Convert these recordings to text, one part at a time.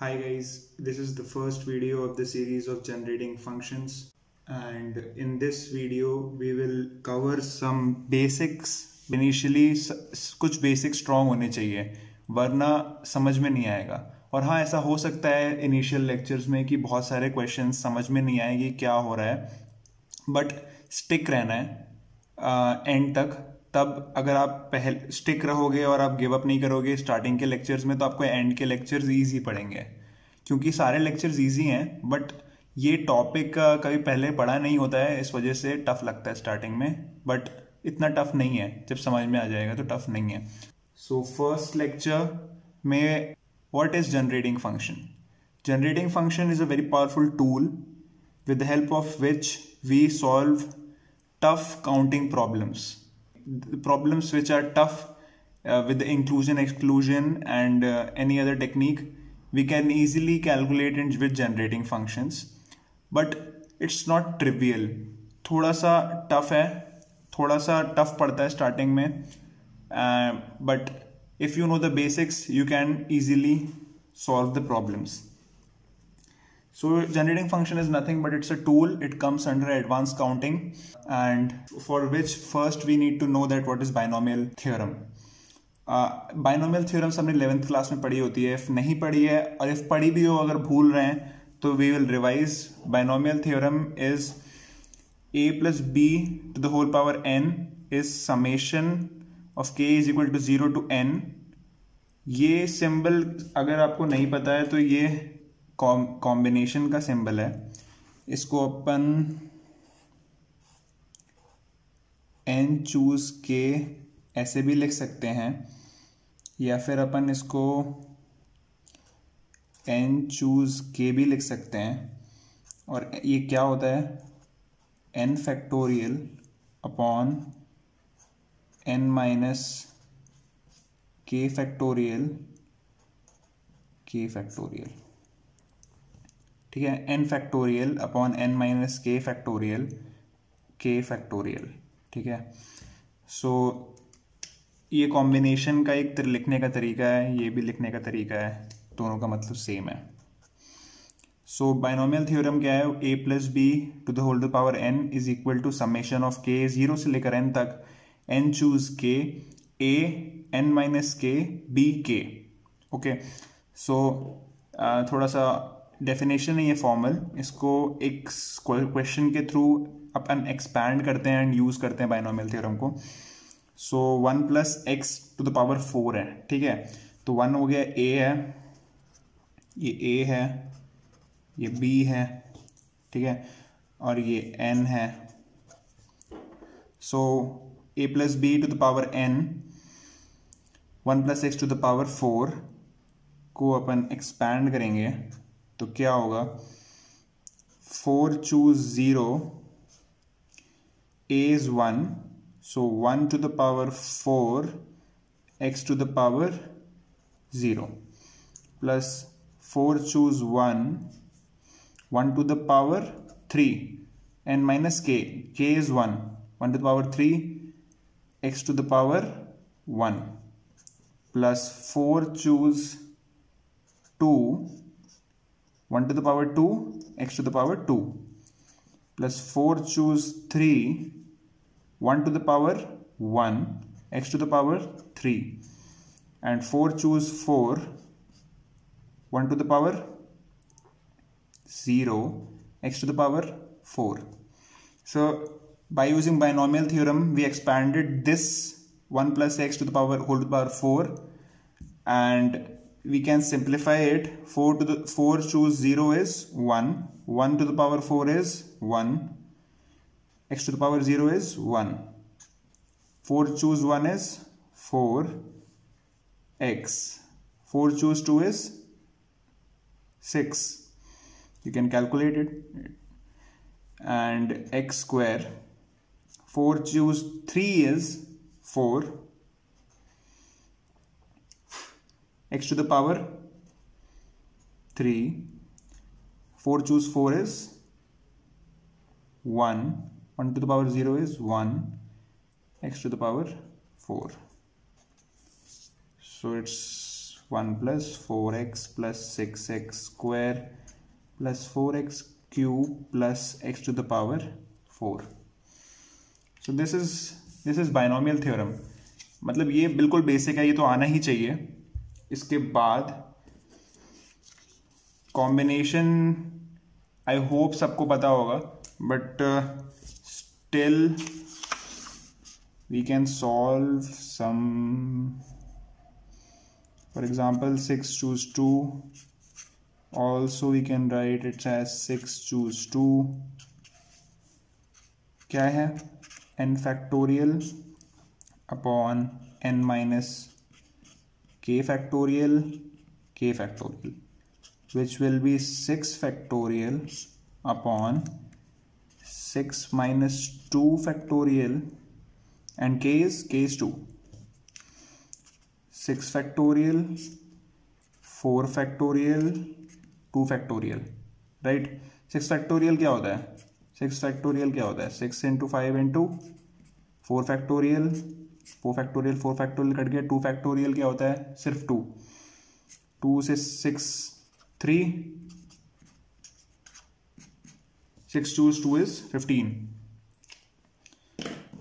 Hi guys, this is the first video of the series of generating functions and in this video we will cover some basics initially कुछ basic strong होने चाहिए वरना समझ में नहीं आएगा और हाँ ऐसा हो सकता है इनिशियल लेक्चर्स में कि बहुत सारे क्वेश्चंस समझ में नहीं आएगी क्या हो रहा है बट स्टिक रहना है एंड तक तब अगर आप पहले स्टिक रहोगे और आप गिव अप नहीं करोगे स्टार्टिंग के लेक्चर्स में तो आपको एंड के लेक्चर्स ईजी पड़ेंगे। क्योंकि सारे लेक्चर्स ईजी हैं बट ये टॉपिक कभी पहले पढ़ा नहीं होता है, इस वजह से टफ लगता है स्टार्टिंग में। बट इतना टफ नहीं है, जब समझ में आ जाएगा तो टफ नहीं है। सो फ़र्स्ट लेक्चर में what is generating function generating function is a very powerful tool with the help of which we solve tough counting problems. problems which are tough uh, with the inclusion exclusion and uh, any other technique we can easily calculate it with generating functions but it's not trivial थोड़ा सा tough है थोड़ा सा tough पड़ता है starting में but if you know the basics you can easily solve the problems so, generating function is nothing but it's a tool. It comes under advanced counting and for which first we need to know that what is binomial theorem. Binomial theorem सबने eleventh class में पढ़ी होती है। If नहीं पढ़ी है और if पढ़ी भी हो, अगर भूल रहे हैं तो we will revise binomial theorem is a plus b to the whole power n is summation of k is equal to zero to n ये सिंबल अगर आपको नहीं पता है तो ये कॉम्बिनेशन का सिंबल है। इसको अपन एन चूज़ के ऐसे भी लिख सकते हैं। या फिर अपन इसको एन चूज़ के भी लिख सकते हैं। और ये क्या होता है? N factorial upon n minus k factorial k factorial ठीक है? N factorial upon n minus k factorial k factorial ठीक है? सो so, ये कॉम्बिनेशन का एक लिखने का तरीका है ये भी लिखने का तरीका है दोनों का मतलब सेम है। सो बाइनोमियल थ्योरम क्या है? A plus b to the whole power n is equal to summation of k zero से लेकर एन तक। N choose k a n minus k b k okay so थोड़ा सा डेफिनेशन है ये फॉर्मल इसको एक क्वेश्चन के थ्रू अपन एक्सपैंड करते हैं एंड यूज़ करते हैं बाइनोमियल थ्योरम को. So one plus x to the power four है, ठीक है? तो वन हो गया ए है. ये ए है. ये बी है, ठीक है? और ये एन है. So a plus b to the power n one plus x to the power four को अपन एक्सपैंड करेंगे. तो क्या होगा four choose zero a is 1 so 1 to the power 4 x to the power 0 plus 4 choose 1 1 to the power 3 and minus k k is 1 1 to the power 3 x to the power 1 plus 4 choose 2 1 to the power 2 x to the power 2 plus 4 choose 3 1 to the power 1 x to the power 3 and 4 choose 4 1 to the power 0 x to the power 4 so by using binomial theorem we expanded this 1 plus x to the power whole to the power 4 and we can simplify it. 4 to the 4 choose 0 is 1 1 to the power 4 is 1 x to the power 0 is 1 4 choose 1 is 4 x. 4 choose 2 is 6 you can calculate it. And x square. 4 choose 3 is 4 x to the power 3 4 choose 4 is 1 1 to the power 0 is 1 x to the power 4 so it's 1 plus 4x plus 6x square plus 4x cube plus x to the power 4 so this is this is binomial theorem मतलब ये बिल्कुल basic है ये तो आना ही चाहिए इसके बाद कॉम्बिनेशन आई होप सबको पता होगा but still we can solve some for example six choose two also we can write its as six choose two क्या है? N factorial upon n minus k factorial k factorial which will be 6 factorial upon 6 minus 2 factorial and k is k is 2 6 factorial 4 factorial 2 factorial right 6 factorial क्या होता है 6 factorial क्या होता है 6 into 5 into 4 factorial 4 factorial 4 factorial कट गया। 2 factorial क्या होता है? सिर्फ़ 2 2 से 6 3 6 choose 2 is 15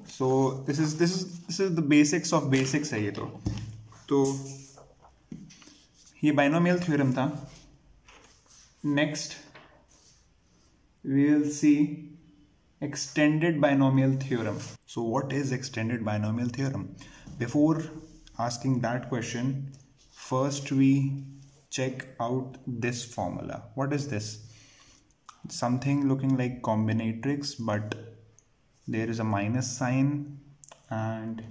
so this is this is this is the basics of basics है ये तो। तो ये बाइनोमियल थ्योरम था। Next we will see extended binomial theorem. So what is extended binomial theorem? Before asking that question first we check out this formula. What is this? Something looking like combinatorics but there is a minus sign and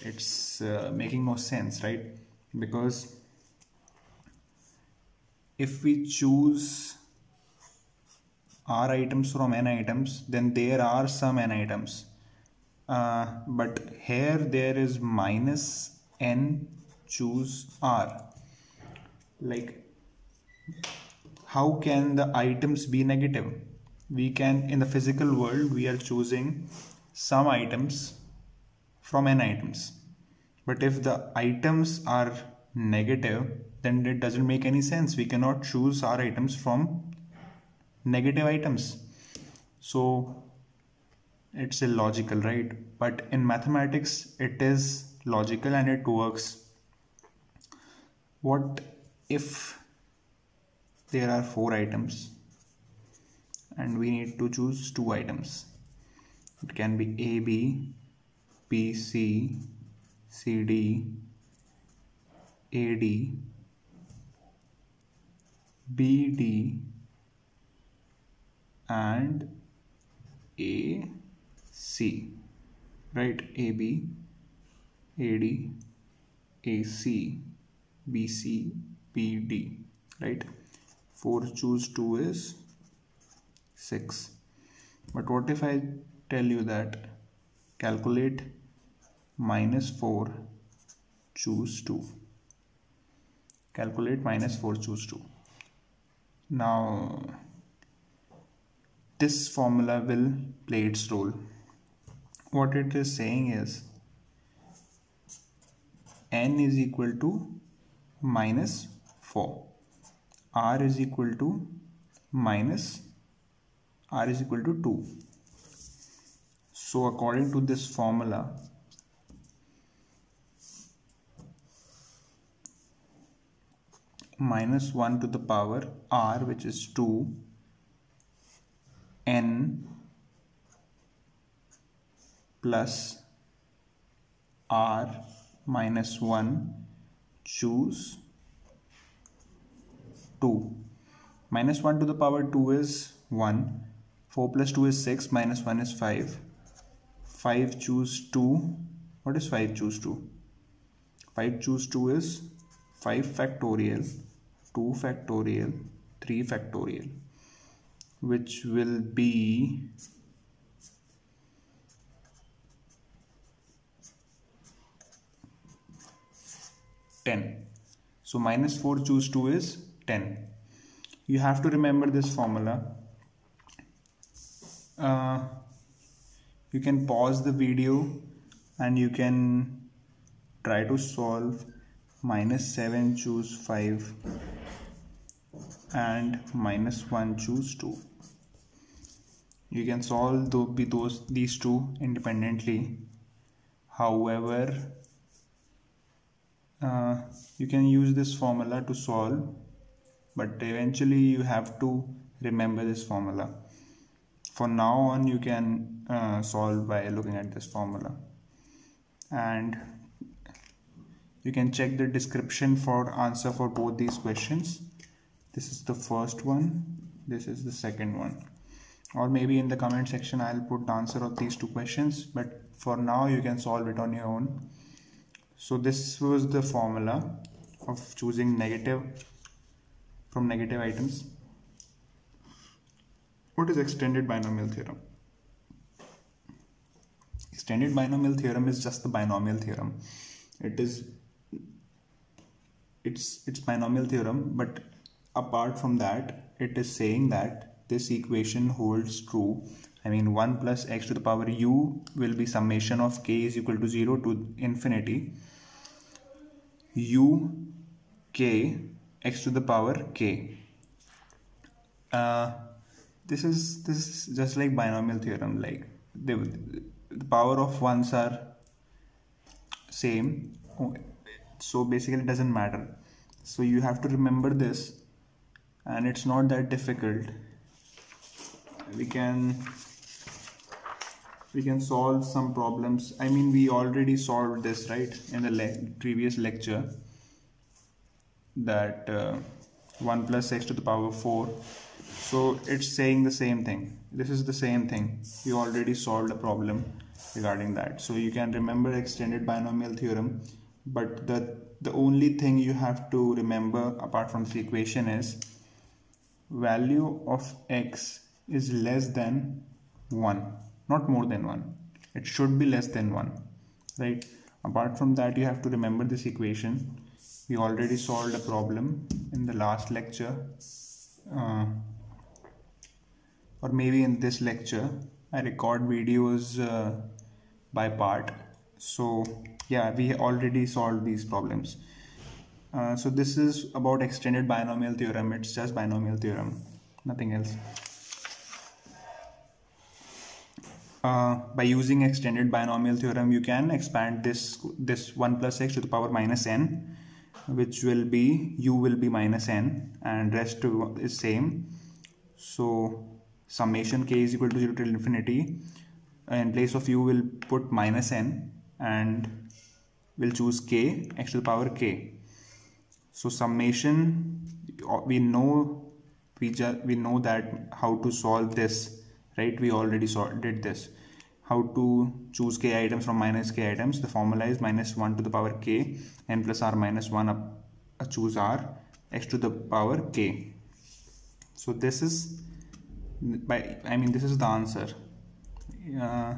it's uh, making no sense right? Because if we choose r items from n items then there are some n items. Uh, but here there is minus n choose r. Like how can the items be negative? We can in the physical world we are choosing some items from n items. But if the items are negative then it doesn't make any sense. We cannot choose our items from negative items. So it's illogical right? But in mathematics it is logical and it works. What if there are four items and we need to choose two items? It can be A B B C C D A D B D and A C right? A B A D A C B C B D right? 4 choose 2 is 6 but what if I tell you that calculate minus 4 choose 2 calculate minus 4 choose 2 now this formula will play its role. What it is saying is n is equal to minus 4 r is equal to minus r is equal to 2 so according to this formula minus 1 to the power r which is 2 n plus r minus 1 choose 2 minus 1 to the power 2 is 1 4 plus 2 is 6 minus 1 is 5 5 choose 2 what is 5 choose 2 5 choose 2 is 5 factorial 2 factorial 3 factorial which will be 10 so minus 4 choose 2 is 10 you have to remember this formula. Uh, you can pause the video and you can try to solve minus 7 choose 5 and minus 1 choose 2 you can solve those these two independently. However uh, you can use this formula to solve but eventually you have to remember this formula. For now on you can uh, solve by looking at this formula. And you can check the description for answer for both these questions. This is the first one. This is the second one or maybe in the comment section I'll put the answer of these two questions but for now you can solve it on your own. So this was the formula of choosing negative from negative items. What is extended binomial theorem? Extended binomial theorem is just the binomial theorem. It is it's it's binomial theorem but apart from that it is saying that this equation holds true I mean 1 plus x to the power u will be summation of k is equal to 0 to infinity. U k x to the power k. Uh, this is this is just like binomial theorem like the, the power of ones are same. So basically it doesn't matter. So you have to remember this and it's not that difficult we can we can solve some problems. I mean we already solved this right in the le previous lecture that uh, 1 plus x to the power 4 so it's saying the same thing. This is the same thing. We already solved a problem regarding that. So you can remember extended binomial theorem but the the only thing you have to remember apart from this equation is value of x is less than 1 not more than 1 it should be less than 1 right? Apart from that you have to remember this equation. We already solved a problem in the last lecture uh, or maybe in this lecture. I record videos uh, by part. So yeah we already solved these problems. Uh, so this is about extended binomial theorem. It's just binomial theorem nothing else uh, by using extended binomial theorem you can expand this this 1 plus x to the power minus n which will be u will be minus n and rest is same. So summation k is equal to 0 till infinity. In place of u will put minus n and we'll choose k x to the power k. So summation we know we just we know that how to solve this right? We already saw did this. How to choose k items from minus k items. The formula is minus 1 to the power k n plus r minus 1 up uh, choose r x to the power k. So this is by i mean this is the answer. Uh,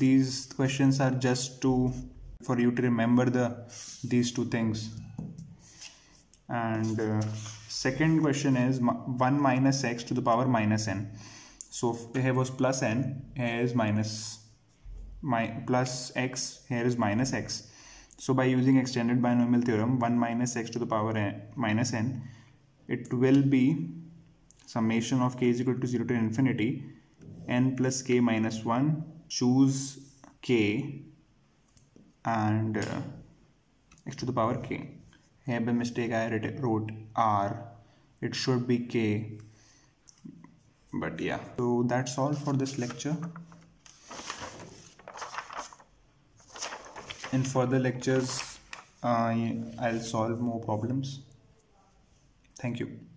these questions are just to for you to remember the these two things. And uh, second question is 1 minus x to the power minus n so here was plus n here is minus my plus x here is minus x. So by using extended binomial theorem 1 minus x to the power n minus n it will be summation of k is equal to 0 to infinity. N plus k minus 1 choose k and uh, x to the power k. Here by mistake I wrote r. It should be k but yeah. So that's all for this lecture. In further lectures uh, I'll solve more problems. Thank you